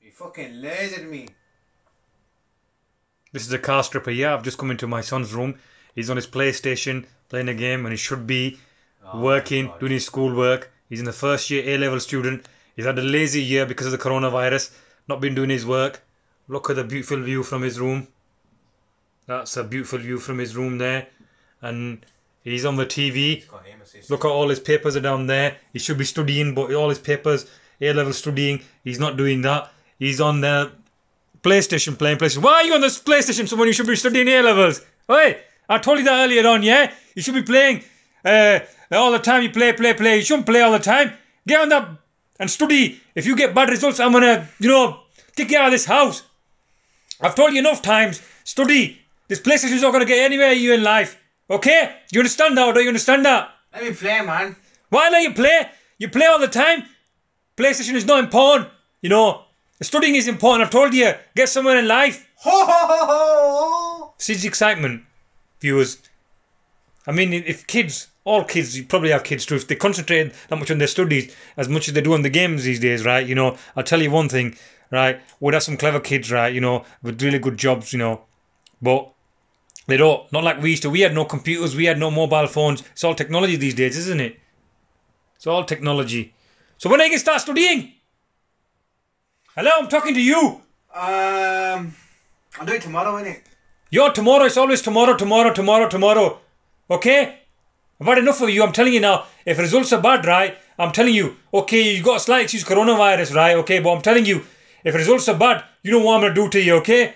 He fucking lasered me. This is a car stripper. Yeah, I've just come into my son's room. He's on his PlayStation playing a game, and he should be Oh, working, doing his schoolwork. He's in the first year A level student. He's had a lazy year because of the coronavirus. Not been doing his work. Look at the beautiful view from his room. That's a beautiful view from his room there, and he's on the TV. Got aim assist. Look at all his papers are down there. He should be studying, but all his papers, A level studying, he's not doing that. He's on the PlayStation playing PlayStation. Why are you on this PlayStation? Someone you should be studying A levels. Hey, I told you that earlier on. Yeah, you should be playing uh, all the time. You play, play, play. You shouldn't play all the time. Get on that and study. If you get bad results, I'm gonna, you know, kick you out of this house. I've told you enough times. Study. This PlayStation's not gonna get anywhere you in life. Okay? Do you understand that? Or don't you understand that? Let me play, man. Why let you play? You play all the time. PlayStation is not important. You know, studying is important. I've told you. Get somewhere in life. Ho ho ho ho! See the excitement, viewers. I mean, if kids, all kids, you probably have kids too, if they concentrate that much on their studies as much as they do on the games these days, right? You know, I'll tell you one thing, right? We'd have some clever kids, right? You know, with really good jobs, you know, but they don't. Not like we used to. We had no computers, we had no mobile phones. It's all technology these days, isn't it? It's all technology. So when are you going to start studying? Hello, I'm talking to you. Um, I'll do it tomorrow, innit? Your tomorrow is always tomorrow, tomorrow, tomorrow, tomorrow. Okay? I've had enough of you. I'm telling you now. If results are bad, right? I'm telling you. Okay, you got a slight excuse coronavirus, right? Okay, but I'm telling you, if results are bad, you know what I'm gonna do to you. Okay?